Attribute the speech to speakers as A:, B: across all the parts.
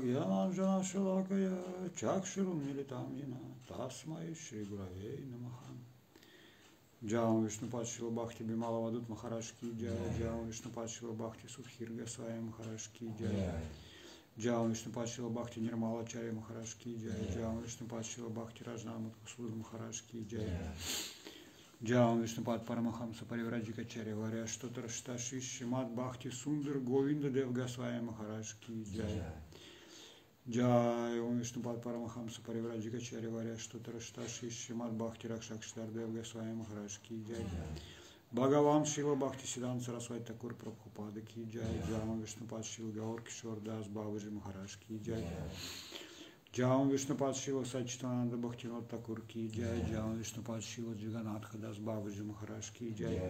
A: Gyananjana Shalakaya Chakshurum Militam Yena Tasmai Shri Gurave Namaha Джаум Вишну Патшила Бхакти Бимала Вадут Махараш Ки Джай, Джаум Вишну Патшила Бхакти Судхир Гасвая Махараш Ки Джай, Джаум Вишну Патшила Бхакти Нирмала Чаря Махараш Ки Джай, Джаум Вишну Патшила Бхакти Раджнамат Кусуд Махараш Ки Джай, Джаум Вишну Пат Парамахамса Паривраджика Чаря Варя Штотар Шташи Шимат Бхакти Сундар Говинда Дев Гасвая Махараш Ки Джай. Джай Ом Вишнупад Парамахамса Паривраджика Чари Варя Штутара Шташи Шимат Бхакти Ракшак Штардев Госвами Махараш Ки Джай. Бхагавам Шила Бхакти Сидан Сарасвай Такур Прабхупада Ки Джай. Джам Вишнупад Шила Гаор Кишор Дас Бабаджи Махараш Ки Джай. Джам Вишнупад Шила Сачитананда Бхактинот Такур Ки Джай. Джам Вишнупад Шила Джиганатха Дас Бабаджи Махараш Ки Джай.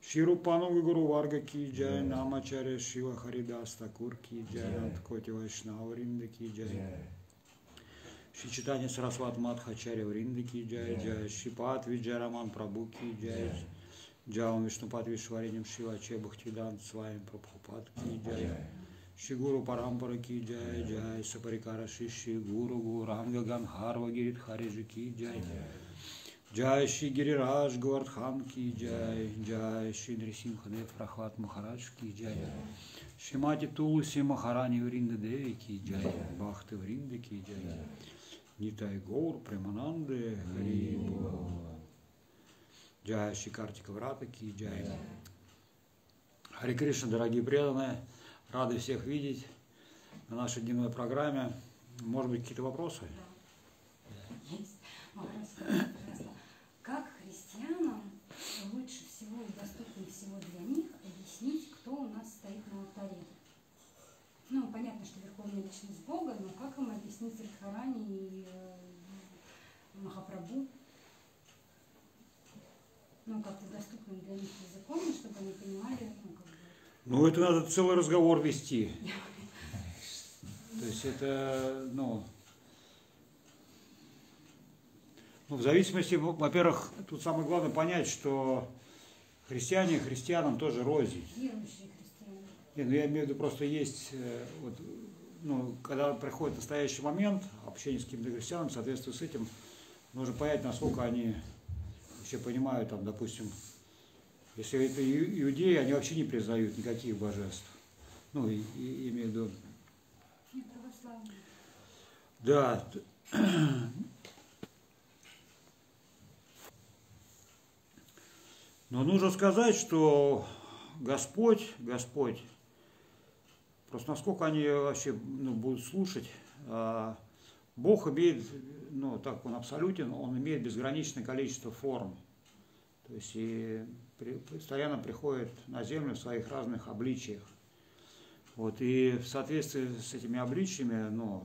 A: Ширупану Гуру Варга Ки Джай, Намачаря Шива Харидас Такур Ки Джай, Нанткоти Вайшнава Вринда Ки Джай. Шичитани Сарасват Мадхачаря Вринда Ки Джай, Джай, Шипат Виджараман Прабhu Ки Джай, Джаум Вишнупат Вишвариням Шива Че Бхактидан Сваем Прабхупад Ки Джай. Шигуру Парампара Ки Джай, Джай, Сапарикара Шиши Гуру Гуранга Ганхарва Гирит Хариджи Ки Джай. Джай Шри Гирираж Гвардхан Ки Джай, Джай Шри Нрисимхадев Прахват Махарадж Ки Джай, Шимати Тулси Махарани Вринда Деви Ки Джай, Бхакты Вринда Ки Джай, Нитай Гаур Премананды Хари Бо. Джай Шри Картика Врата Ки Джай. Хари Кришна, дорогие преданные, рады всех видеть на нашей дневной программе. Может быть, какие-то вопросы?
B: Есть вопрос, пожалуйста. Как христианам лучше всего и доступнее всего для них объяснить, кто у нас стоит на алтаре? Ну, понятно, что Верховная Личность Бога, но как им объяснить Радхарани и э, Махапрабху? Ну, как-то доступным для них языком, чтобы они понимали, ну,
A: это надо целый разговор вести. То есть это, ну, ну, в зависимости, во-первых, тут самое главное понять, что христиане христианам тоже рознь. Не, ну я имею в виду, просто есть, э, вот, ну, когда приходит настоящий момент общения с каким-то христианом, в соответствии с этим, нужно понять, насколько они вообще понимают, там, допустим, если это иудеи, они вообще не признают никаких божеств. Ну, и, и- имею в виду, да. Но нужно сказать, что Господь, Господь, просто насколько они вообще ну, будут слушать, а, Бог имеет, ну, так он абсолютен, он имеет безграничное количество форм. То есть и постоянно приходит на землю в своих разных обличиях. Вот, и в соответствии с этими обличиями, ну,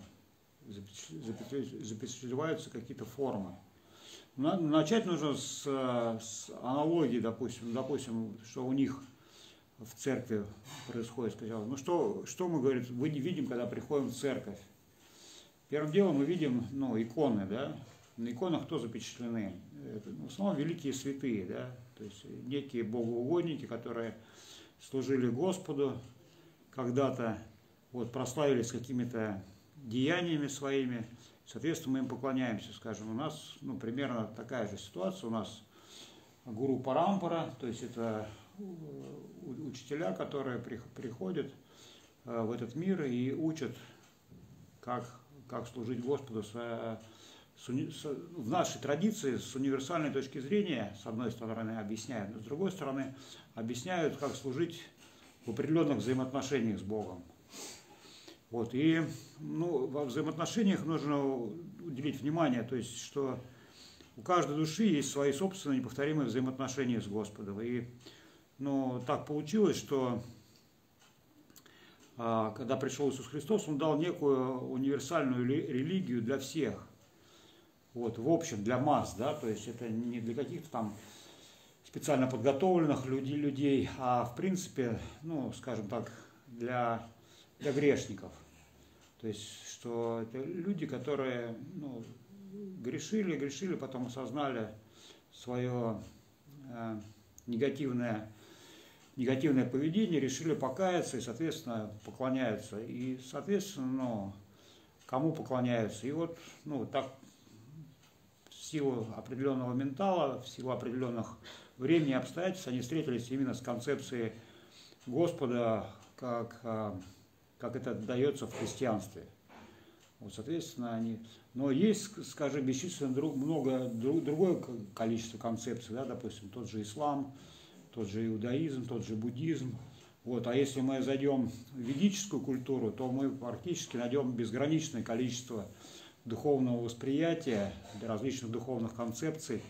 A: запечат- запечат- запечатлеваются какие-то формы. На- Начать нужно с, с аналогии, допустим, допустим, что у них в церкви происходит. Сказал, ну что, что мы, говорит, вы не видим, когда приходим в церковь? Первым делом мы видим ну, иконы, да? На иконах кто запечатлены? Это, ну, в основном великие святые, да? То есть некие богоугодники, которые служили Господу когда-то, вот, прославились какими-то деяниями своими, соответственно, мы им поклоняемся, скажем, у нас, ну, примерно такая же ситуация, у нас гуру Парампара, то есть это э, учителя, которые прих- приходят э, в этот мир и учат, как, как служить Господу в нашей традиции с универсальной точки зрения, с одной стороны, объясняют, но с другой стороны, объясняют, как служить в определенных взаимоотношениях с Богом. Вот, и ну, во взаимоотношениях нужно уделить внимание, то есть, что у каждой души есть свои собственные неповторимые взаимоотношения с Господом. И ну, так получилось, что а, когда пришел Иисус Христос, Он дал некую универсальную ли- религию для всех. Вот, в общем, для масс, да, то есть это не для каких-то там специально подготовленных людей, людей, а в принципе, ну, скажем так, для, для грешников. То есть, что это люди, которые ну, грешили, грешили, потом осознали свое э, негативное негативное поведение, решили покаяться и, соответственно, поклоняются. И, соответственно, ну, кому поклоняются. И вот, ну, так силу определенного ментала, в силу определенных времени и обстоятельств они встретились именно с концепцией Господа, как, а, как это дается в христианстве. Вот, соответственно, они... Но есть, скажем, бесчисленно друг, много, друг, другое количество концепций, да, допустим, тот же ислам, тот же иудаизм, тот же буддизм. Вот, а если мы зайдем в ведическую культуру, то мы практически найдем безграничное количество духовного восприятия, различных духовных концепций.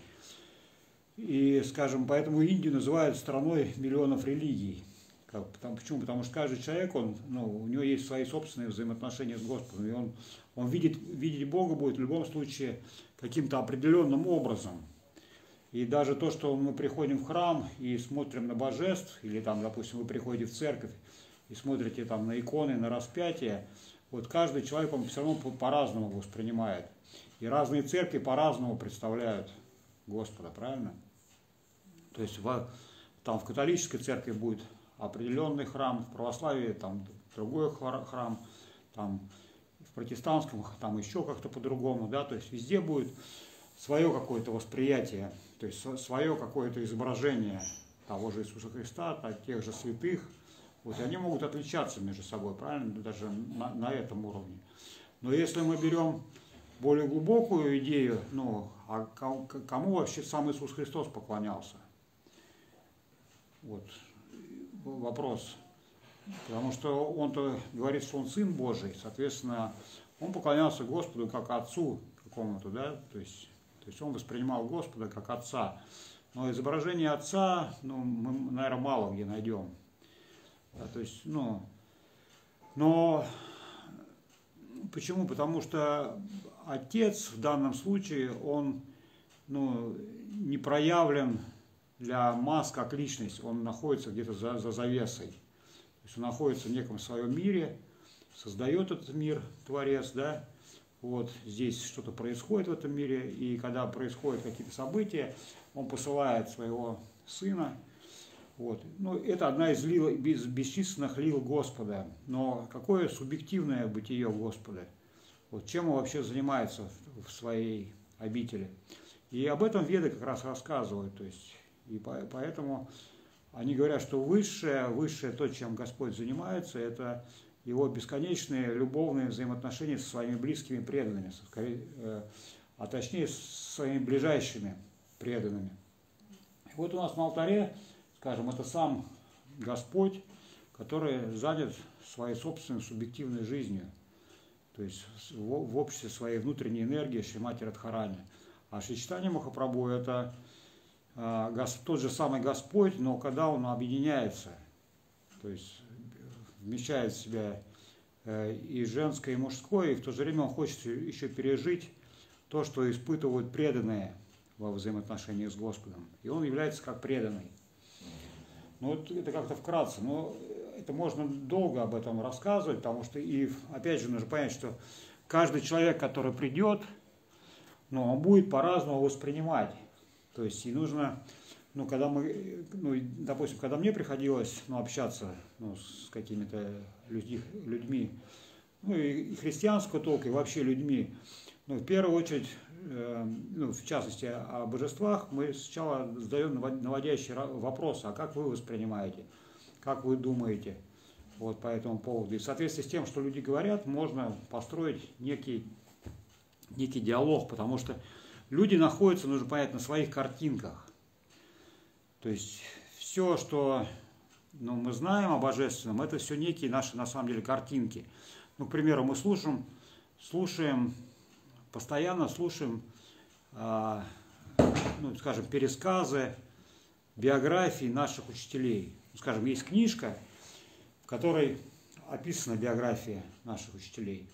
A: И, скажем, поэтому Индию называют страной миллионов религий. Как, потому, почему? Потому что каждый человек, он, ну, у него есть свои собственные взаимоотношения с Господом, и он, он видит, видеть Бога будет в любом случае каким-то определенным образом. И даже то, что мы приходим в храм и смотрим на божеств, или там, допустим, вы приходите в церковь и смотрите там на иконы, на распятие, вот каждый человек, он все равно по-разному воспринимает. И разные церкви по-разному представляют Господа, правильно? То есть в, там в католической церкви будет определенный храм, в православии там другой храм, там в протестантском там еще как-то по-другому, да, то есть везде будет свое какое-то восприятие, то есть свое какое-то изображение того же Иисуса Христа, тех же святых, вот, и они могут отличаться между собой, правильно, даже на, на этом уровне. Но если мы берем более глубокую идею, ну, а кому вообще сам Иисус Христос поклонялся? Вот вопрос. Потому что он-то говорит, что он Сын Божий, соответственно, он поклонялся Господу как Отцу какому-то, да, то есть, то есть он воспринимал Господа как Отца. Но изображение Отца, ну, мы, наверное, мало где найдем. Да, то есть, ну, но почему? Потому что Отец в данном случае, он ну, не проявлен для масс как личность, он находится где-то за, за завесой. То есть он находится в неком своем мире, создает этот мир, Творец, да, вот здесь что-то происходит в этом мире, и когда происходят какие-то события, он посылает своего сына, вот. Ну, это одна из лил, без, бесчисленных лил Господа. Но какое субъективное бытие Господа? Вот чем он вообще занимается в, своей обители? И об этом Веды как раз рассказывают. То есть и поэтому они говорят, что высшее, высшее то, чем Господь занимается, это его бесконечные любовные взаимоотношения со своими близкими преданными, э, а точнее с своими ближайшими преданными. Вот у нас на алтаре, скажем, это сам Господь, который занят своей собственной субъективной жизнью, то есть в обществе своей внутренней энергии Шримати Радхарани. А Шичтани Махапрабху – это а, тот же самый Господь, но когда он объединяется, то есть вмещает в себя э, и женское, и мужское, и в то же время он хочет еще пережить то, что испытывают преданные во взаимоотношении с Господом. И он является как преданный. Ну, вот это как-то вкратце, но это можно долго об этом рассказывать, потому что, и опять же, нужно понять, что каждый человек, который придет, ну, он будет по-разному воспринимать. То есть и нужно, ну, когда мы, ну, допустим, когда мне приходилось ну, общаться ну, с какими-то людьми, людьми, ну, и, и христианского толка, и вообще людьми, ну, в первую очередь, ну, в частности, о божествах, мы сначала задаем наводящий вопрос, а как вы воспринимаете, как вы думаете вот по этому поводу. И в соответствии с тем, что люди говорят, можно построить некий, некий диалог, потому что люди находятся, нужно понять, на своих картинках. То есть все, что ну, мы знаем о Божественном, это все некие наши, на самом деле, картинки. Ну, к примеру, мы слушаем, слушаем, постоянно слушаем, э, ну, скажем, пересказы, биографии наших учителей. Ну, скажем, есть книжка, в которой описана биография наших учителей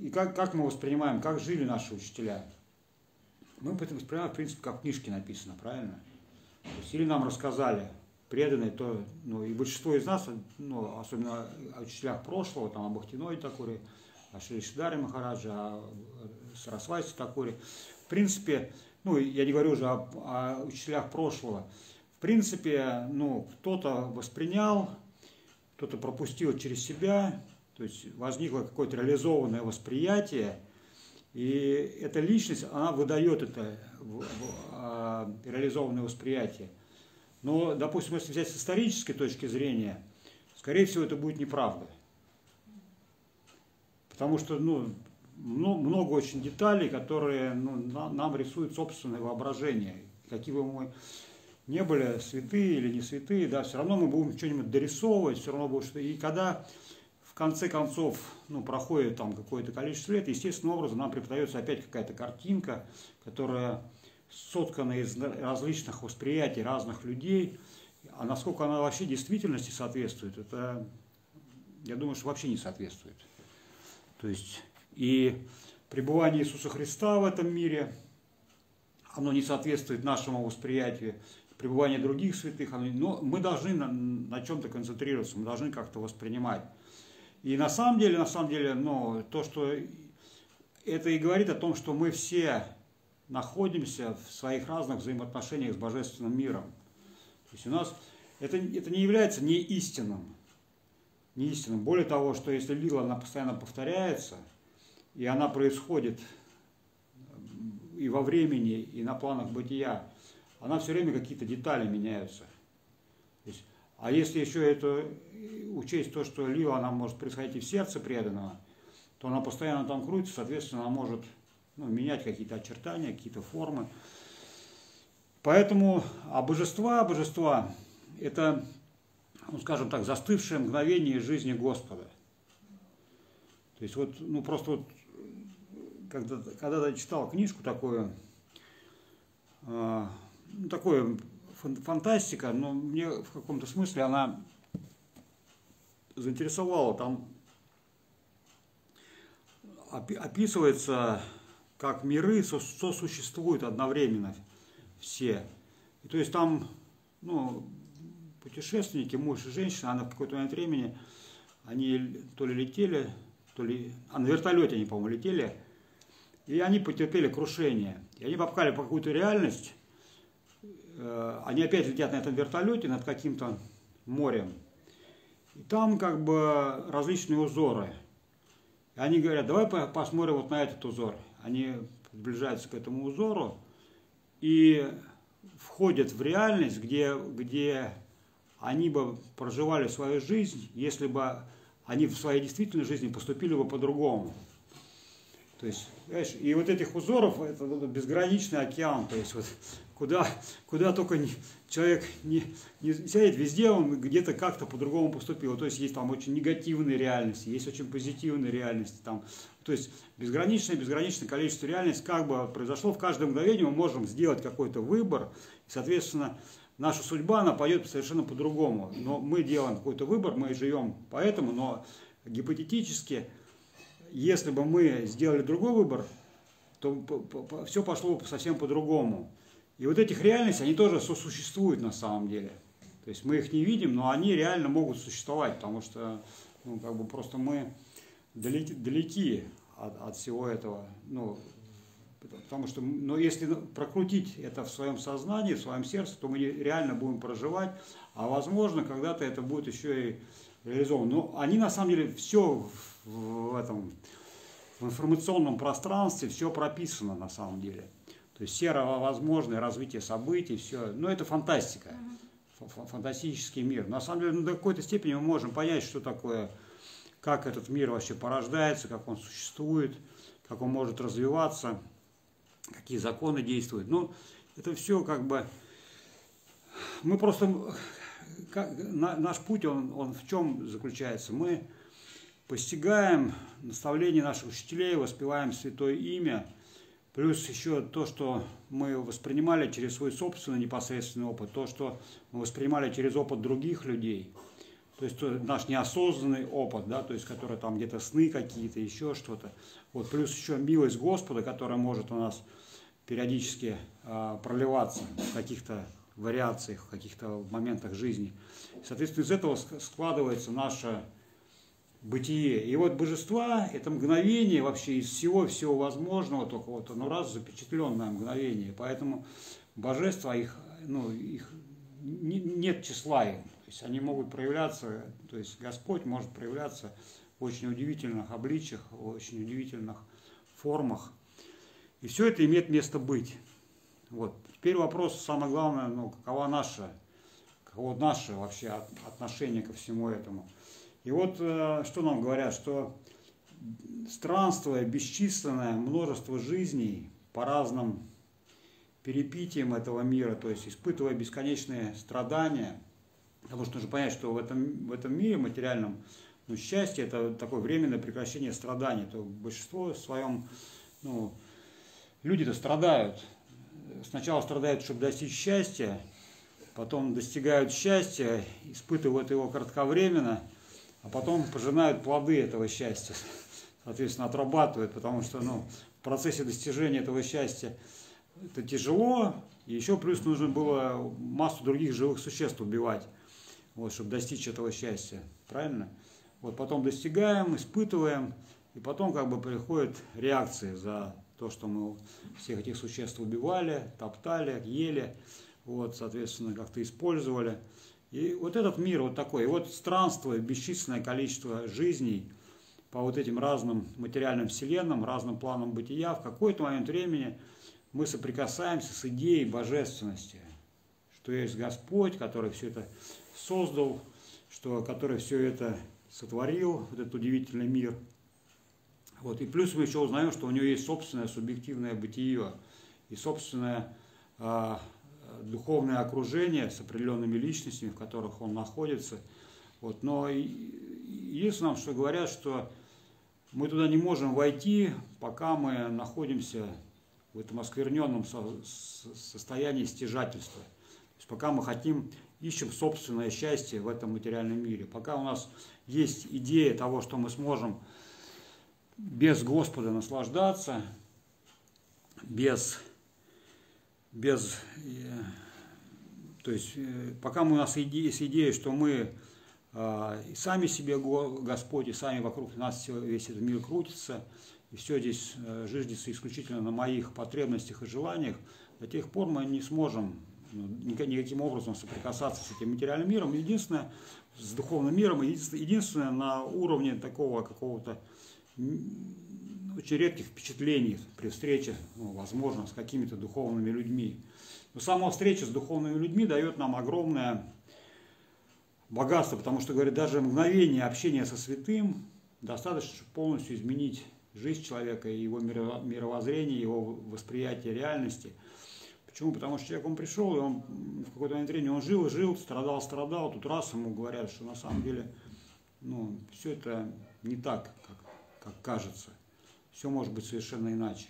A: и как, как мы воспринимаем, как жили наши учителя. Мы это воспринимаем, в принципе, как в книжке написано, правильно? То есть, или нам рассказали преданные, то, ну, и большинство из нас, ну, особенно о учителях прошлого, там, о Бахтиной Такуре, о Шришдаре Махараджа, о Сарасвати Такуре, в принципе, ну, я не говорю уже о, о учителях прошлого, принципе, ну, кто-то воспринял, кто-то пропустил через себя, то есть возникло какое-то реализованное восприятие, и эта личность, она выдает это в, в, а, реализованное восприятие. Но, допустим, если взять с исторической точки зрения, скорее всего, это будет неправда. Потому что ну, много очень деталей, которые ну, нам рисуют собственное воображение. Какие бы мы не были святые или не святые, да, все равно мы будем что-нибудь дорисовывать, все равно будет что И когда в конце концов ну, проходит там какое-то количество лет, естественным образом нам преподается опять какая-то картинка, которая соткана из различных восприятий разных людей, а насколько она вообще действительности соответствует, это, я думаю, что вообще не соответствует. То есть и пребывание Иисуса Христа в этом мире, оно не соответствует нашему восприятию, пребывание других святых, оно, но мы должны на, на чем-то концентрироваться, мы должны как-то воспринимать. И на самом деле, на самом деле, ну, то, что это и говорит о том, что мы все находимся в своих разных взаимоотношениях с Божественным миром. То есть у нас это, это не является не истинным, не истинным. Более того, что если лила, она постоянно повторяется, и она происходит и во времени, и на планах бытия, она все время какие-то детали меняются. Есть, а если еще это учесть то, что лила, она может происходить и в сердце преданного, то она постоянно там крутится, соответственно, она может ну, менять какие-то очертания, какие-то формы. Поэтому, а божества, божества, это, ну, скажем так, застывшее мгновение жизни Господа. То есть вот, ну просто вот, когда, когда я читал книжку такую, э, ну, такое фантастика, но мне в каком-то смысле она заинтересовала. Там описывается как миры сосуществуют одновременно все. И то есть там, ну, путешественники, муж и женщина, она в какой-то момент времени, они то ли летели, то ли, а на вертолете они, по-моему, летели, и они потерпели крушение. И они попали в какую-то реальность, э, они опять летят на этом вертолете над каким-то морем. И там как бы различные узоры. И они говорят, давай посмотрим вот на этот узор они приближаются к этому узору и входят в реальность, где, где они бы проживали свою жизнь, если бы они в своей действительной жизни поступили бы по-другому. То есть, знаешь, и вот этих узоров, это безграничный океан, то есть вот куда, куда только не, человек не, не сядет, везде он где-то как-то по-другому поступил. То есть есть там очень негативные реальности, есть очень позитивные реальности. Там, то есть безграничное, безграничное количество реальностей как бы произошло в каждое мгновение, мы можем сделать какой-то выбор, и, соответственно, наша судьба, она пойдет совершенно по-другому. Но мы делаем какой-то выбор, мы живем поэтому, но гипотетически, если бы мы сделали другой выбор, то все пошло совсем по-другому. И вот этих реальностей, они тоже сосуществуют на самом деле. То есть мы их не видим, но они реально могут существовать, потому что ну, как бы просто мы далеки, далеки от, от всего этого. Ну, потому что но если прокрутить это в своем сознании, в своем сердце, то мы реально будем проживать, а возможно, когда-то это будет еще и реализовано. Но они на самом деле все в, этом в информационном пространстве, все прописано на самом деле. То есть все возможное развитие событий, все. Но это фантастика, фантастический мир. На самом деле, ну, до какой-то степени мы можем понять, что такое, как этот мир вообще порождается, как он существует, как он может развиваться, какие законы действуют. Ну, это все как бы... Мы просто... Как, наш путь, он, он в чем заключается? Мы постигаем наставления наших учителей, воспеваем Святое Имя – Плюс еще то, что мы воспринимали через свой собственный непосредственный опыт, то, что мы воспринимали через опыт других людей, то есть наш неосознанный опыт, да, то есть который там где-то сны какие-то, еще что-то. Вот, плюс еще милость Господа, которая может у нас периодически э, проливаться в каких-то вариациях, в каких-то моментах жизни. Соответственно, из этого складывается наша бытие. И вот божества – это мгновение вообще из всего-всего возможного, только вот оно раз запечатленное мгновение. Поэтому божества, их, ну, их не- нет числа им. Есть они могут проявляться, то есть Господь может проявляться в очень удивительных обличиях, в очень удивительных формах. И все это имеет место быть. Вот. Теперь вопрос, самое главное, ну, какова наша, каково наше вообще от- отношение ко всему этому. И вот э, что нам говорят, что странствуя бесчисленное множество жизней по разным перепитиям этого мира, то есть испытывая бесконечные страдания, потому что нужно понять, что в этом, в этом мире материальном ну, счастье это такое временное прекращение страданий, то большинство в своем, ну, люди-то страдают. Сначала страдают, чтобы достичь счастья, потом достигают счастья, испытывают его кратковременно, а потом пожинают плоды этого счастья, соответственно, отрабатывают, потому что ну, в процессе достижения этого счастья это тяжело, и еще плюс нужно было массу других живых существ убивать, вот, чтобы достичь этого счастья, правильно? Вот потом достигаем, испытываем, и потом как бы приходят реакции за то, что мы всех этих существ убивали, топтали, ели, вот, соответственно, как-то использовали. И вот этот мир вот такой. И вот странствуя бесчисленное количество жизней по вот этим разным материальным вселенным, разным планам бытия, в какой-то момент времени мы соприкасаемся с идеей божественности, что есть Господь, который все это создал, что, который все это сотворил, вот этот удивительный мир. Вот. И плюс мы еще узнаем, что у него есть собственное субъективное бытие и собственное а, духовное окружение с определенными личностями, в которых он находится. Вот. Но единственное, нам, что говорят, что мы туда не можем войти, пока мы находимся в этом оскверненном состоянии стяжательства. То есть пока мы хотим, ищем собственное счастье в этом материальном мире, пока у нас есть идея того, что мы сможем без Господа наслаждаться, без, без э, то есть э, пока у нас есть идея, что мы э, и сами себе Го- Господь, и сами вокруг нас весь этот мир крутится, и все здесь э, жиждется исключительно на моих потребностях и желаниях, до тех пор мы не сможем никаким образом соприкасаться с этим материальным миром. Единственное, с духовным миром, единственное, на уровне такого какого-то очень редких впечатлений при встрече, ну, возможно, с какими-то духовными людьми. Но сама встреча с духовными людьми дает нам огромное богатство, потому что, говорит, даже мгновение общения со святым достаточно, чтобы полностью изменить жизнь человека, его миро- мировоззрение, его восприятие реальности. Почему? Потому что человек, он пришел, и он в какой-то момент времени, он жил, жил, страдал, страдал, тут раз ему говорят, что на самом деле, ну, все это не так, как, как кажется. Все может быть совершенно иначе.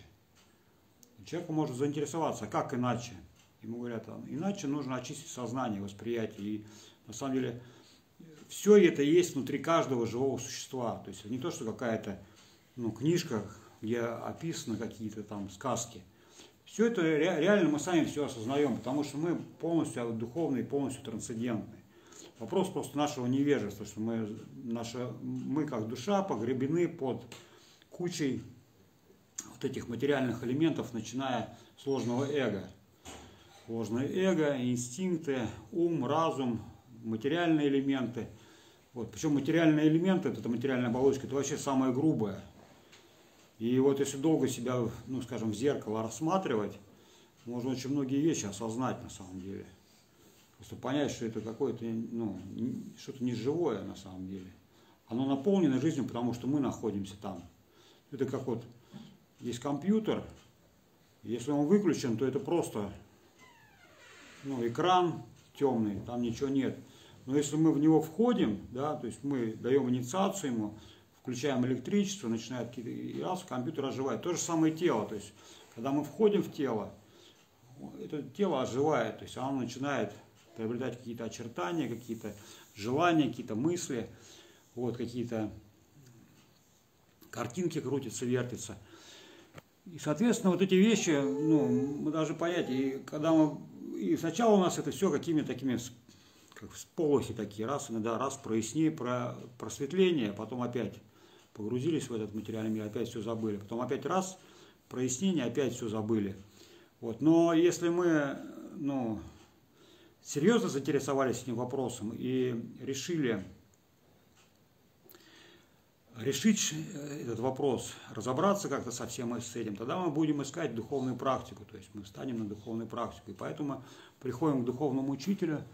A: Человеку может заинтересоваться, как иначе? Ему говорят, «А, иначе нужно очистить сознание, восприятие. И на самом деле все это есть внутри каждого живого существа. То есть не то, что какая-то ну, книжка, где описаны какие-то там сказки. Все это ре- реально мы сами все осознаем, потому что мы полностью духовные, полностью трансцендентные. Вопрос просто нашего невежества, что мы, наша, мы как душа погребены под кучей вот этих материальных элементов, начиная с ложного эго. Ложное эго, инстинкты, ум, разум, материальные элементы. Вот. Причем материальные элементы, это материальная оболочка, это вообще самое грубое. И вот если долго себя, ну скажем, в зеркало рассматривать, можно очень многие вещи осознать на самом деле. Просто понять, что это какое-то, ну, что-то неживое на самом деле. Оно наполнено жизнью, потому что мы находимся там. Это как вот есть компьютер, если он выключен, то это просто ну, экран темный, там ничего нет. Но если мы в него входим, да, то есть мы даем инициацию ему, включаем электричество, начинает и раз компьютер оживает. То же самое тело, то есть когда мы входим в тело, это тело оживает, то есть оно начинает приобретать какие-то очертания, какие-то желания, какие-то мысли, вот какие-то картинки крутятся, вертятся. И, соответственно, вот эти вещи, ну, мы должны понять, и когда мы, и сначала у нас это все какими-то такими, как сполохи такие, раз иногда, раз прояснее, про просветление, потом опять погрузились в этот материальный мир, опять все забыли, потом опять раз, прояснение, опять все забыли. Вот. Но если мы, ну, серьезно заинтересовались этим вопросом и решили решить э, этот вопрос, разобраться как-то со всем с этим, тогда мы будем искать духовную практику, то есть мы встанем на духовную практику. И поэтому приходим к духовному учителю,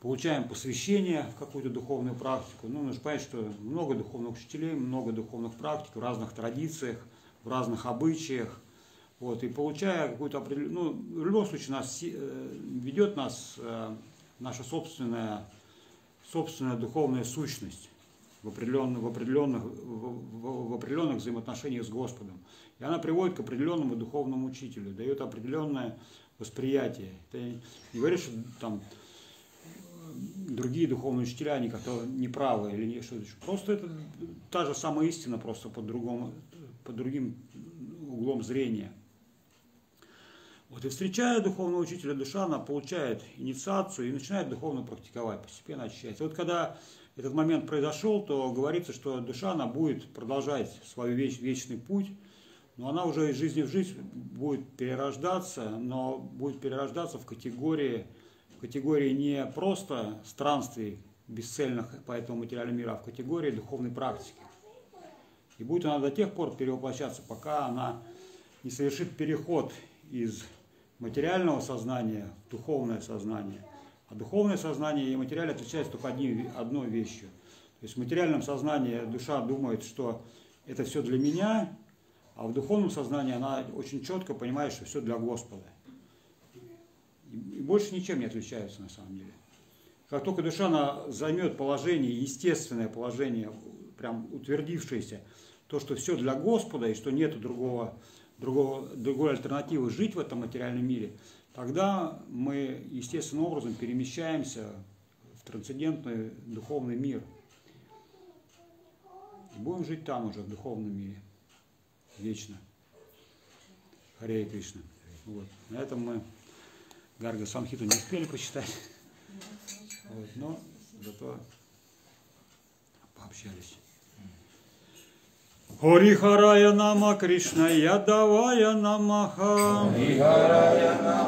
A: получаем посвящение в какую-то духовную практику. Ну, нужно понять, что много духовных учителей, много духовных практик в разных традициях, в разных обычаях. Вот, и получая какую-то определенную, ну, в любом случае нас э, ведет нас э, наша собственная, собственная духовная сущность в определенных, в определенных, в, в определенных взаимоотношениях с Господом. И она приводит к определенному духовному учителю, дает определенное восприятие. Это не говорит, что там другие духовные учителя, они как-то неправы или не что-то. Просто это та же самая истина, просто под, другому, под другим углом зрения. Вот и встречая духовного учителя душа, она получает инициацию и начинает духовно практиковать, постепенно очищается. Вот когда этот момент произошел, то говорится, что душа, она будет продолжать свой веч, вечный путь, но она уже из жизни в жизнь будет перерождаться, но будет перерождаться в категории, в категории не просто странствий бесцельных по этому материальному миру, а в категории духовной практики. И будет она до тех пор перевоплощаться, пока она не совершит переход из материального сознания в духовное сознание – а духовное сознание и материальное отличаются только одни, одной вещью. То есть в материальном сознании душа думает, что это все для меня, а в духовном сознании она очень четко понимает, что все для Господа. И больше ничем не отличаются на самом деле. Как только душа она займет положение, естественное положение, прям утвердившееся, то, что все для Господа и что нет другого, другого, другой альтернативы жить в этом материальном мире – тогда мы естественным образом перемещаемся в трансцендентный духовный мир. И будем жить там уже, в духовном мире, вечно. Харе Кришна. Вот. На этом мы Гарга Самхиту не успели почитать. Вот. Но зато пообщались. Харая Нама Кришна Ядавая Намаха.
C: Харая Нама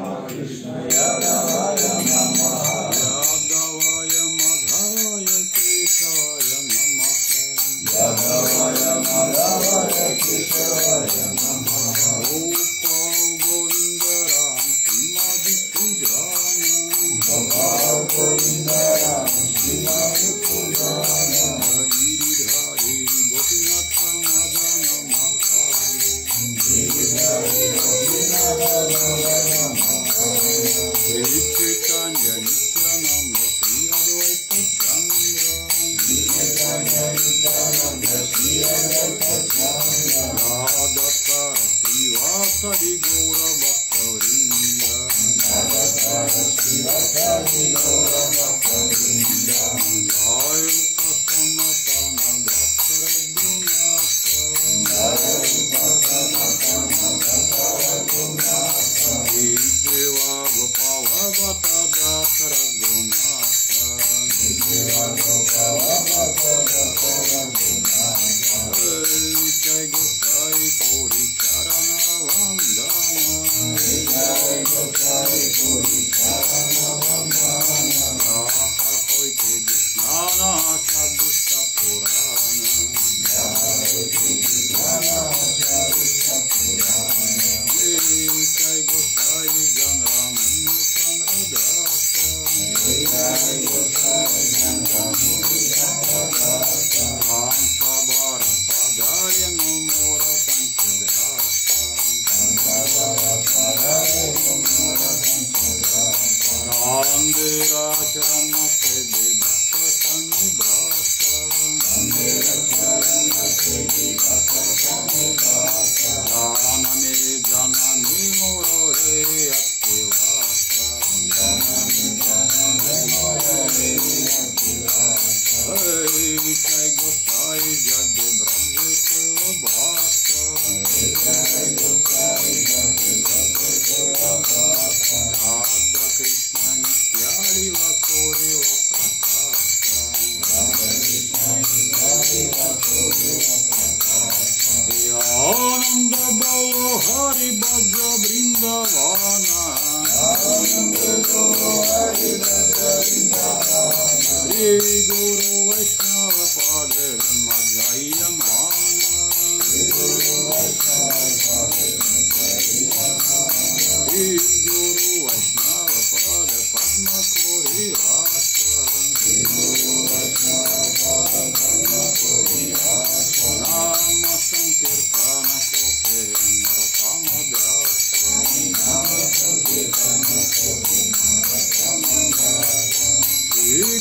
A: রাখবো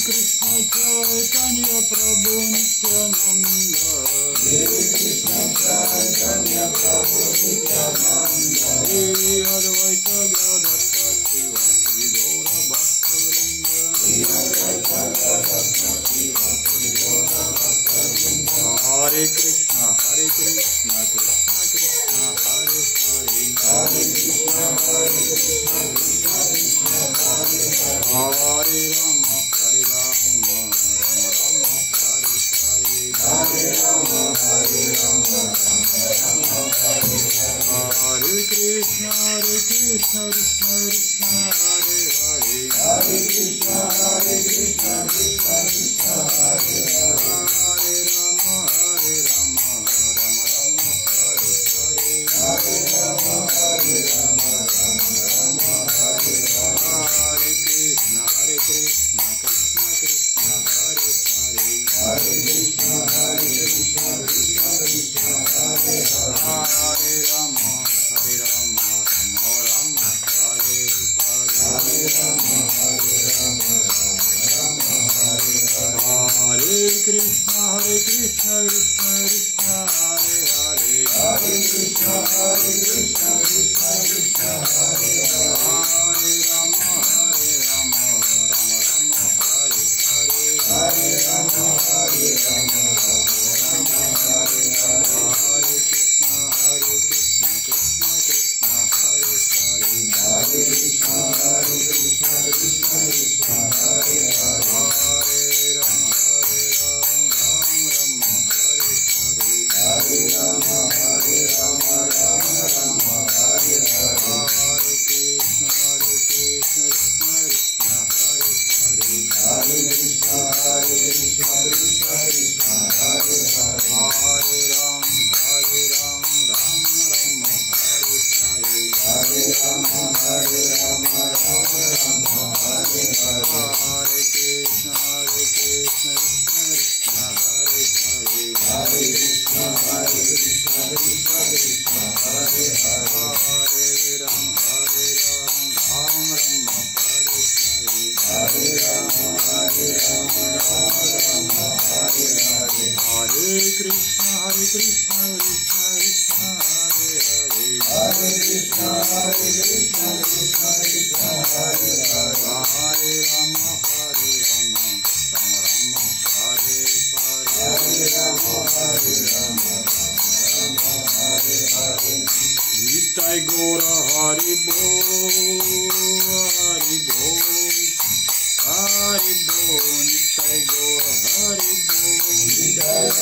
A: Krishna Chaitanya Prabhu Nityananda Hare Krishna Advaita Gadadhara Shiva Vidora Bhaktavinda Hare Hare Krishna Hare Krishna Krishna Krishna Hare Hare Hare Krishna Hare Krishna Krishna Krishna Hare Hare Hare Hare Hare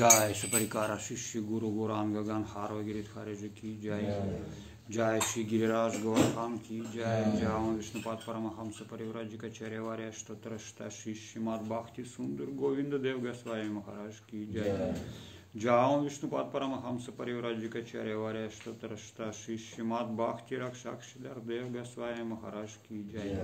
A: जय सपरिकारा शिष्य गुरु गौरांग गगन हारो गिरिधारे जी की जय जय श्री गिरिराज गौरखाम की जय जय विष्णुपाद परमहंस परिव्राजिकाचार्य वार्य अष्टोत्तर श्री श्रीमद भक्ति सुंदर गोविंद देव गोस्वामी महाराज की जय जय विष्णुपाद परमहंस परिव्राजिकाचार्य वार्य अष्टोत्तर श्री श्रीमद भक्ति रक्षक श्रीधर देव गोस्वामी महाराज की जय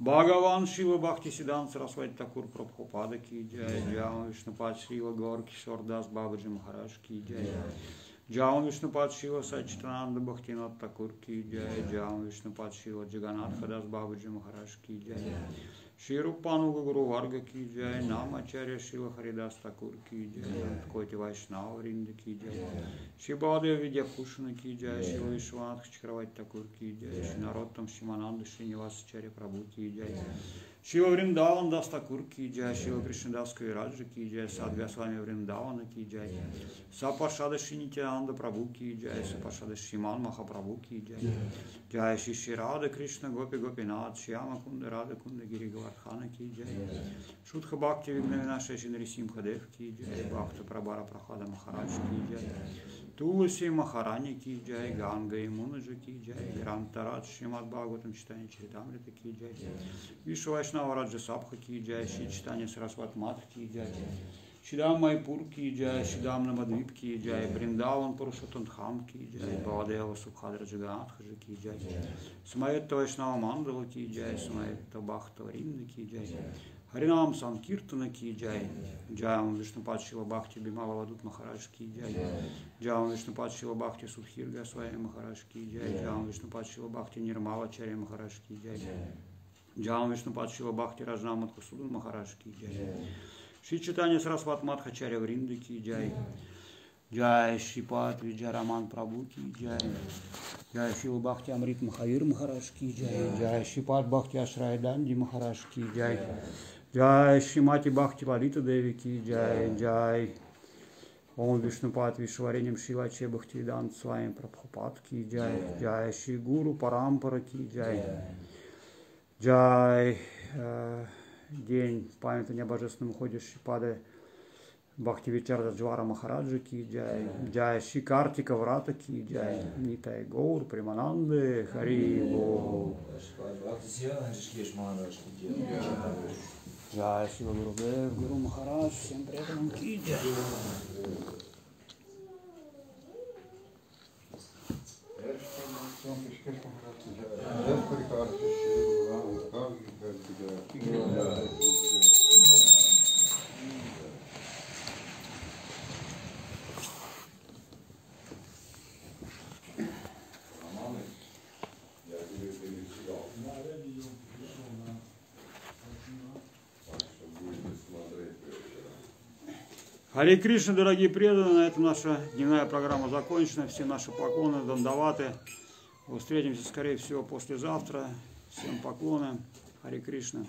A: भगवान शिव भक्ति सिद्धांत सरस्वती ठाकुर प्रभुपाद की जय जय विष्णुपाद शिव गौर किशोरदास दास बाबूजी महाराज की जय जय विष्णुपाद शिव सच्चिदानंद भक्तिनाथ ठाकुर की जय जय विष्णुपाद शिव जगन्नाथ दास बाबूजी महाराज की जय Ширупану Гуру Варга ки джай, Намачаря Шила Харидас Такур ки джай, Коти Вайшнава Вринда ки джай, Шибадева Видя Пушина ки джай, Шила Вишванатх Чакравати Такур ки джай, शिव वृंदावन दास ठाकुर की जय शिव कृष्णदास के राज की जय साधव्या स्वामी वृंदावन की जय सपार्षद श्री नित्यानंद प्रभु की जय सपार्षद श्रीमान महाप्रभु की जय जय श्री श्री राध कृष्ण गोपी गोपीनाथ श्याम कुंद राध कुंद गिरी गवर्खान की जय शुद्ध भक्ति विघ्न विनाश श्री नरसिंहदेव की जय भक्त प्रभारा प्रहलाद महाराज की जय ки джай, Туласи Махарани ки джай, Ганга и Мунаджа ки джай, Грантарадж Шимат Бхагаватам читание Чаритамрита ки джай, Вишу Вайшнава Раджа Сабха ки джай, Ши читание Сарасват Мат ки джай, Шидам Майпур ки джай, Шидам Намадвип ки джай, Бриндаван Пурушатан Хам ки джай, Бавадева Субхадра Джаганатхаджа ки джай, Самаетта Вайшнава Мандала ки джай, Самаетта Бхакта Вринда Харинам Санкиртана ки джай, Джаям Вишнупад Шила Бхакти Бимала Вадут Махарадж ки джай, Джаям Вишнупад Шила Бхакти Судхир Госвами Махарадж ки джай, Джаям Вишнупад Шила Бхакти Нирмала Чаря Махарадж ки джай, Джаям Вишнупад Шила Бхакти Раджнамат Касудан Махарадж ки джай, Шри Читания Сарасват Мадхачаря Вринда ки джай, Джай Шипат Виджа Раман Прабhu ки джай, Шила Бхакти Амрит Махавир Махарадж ки джай, Шипат Бхакти Ашрай Данди Махарадж ки джай, Джай Шимати Бхакти Лалита Деви ки джай, Джай Ом Вишнупат Вишваренем Шилаче Бхактивидан с вами Прабхупат ки джай, Джай Ши Гуру Парампара ки джай, Джай День памяти Божественному ходе Шипады Бхакти Вичарда Джвара Махараджа ки джай, джай Ши Картика Врата ки джай, Нитай Гаур, Примананды, Хари Бо, джай Шива Гурудев, Гуру Махарадж, всем преданным ки джай. Харе Кришна, дорогие преданные, на этом наша дневная программа закончена. Все наши поклоны, дандаваты. Встретимся, скорее всего, послезавтра. Всем поклоны. Харе Кришна.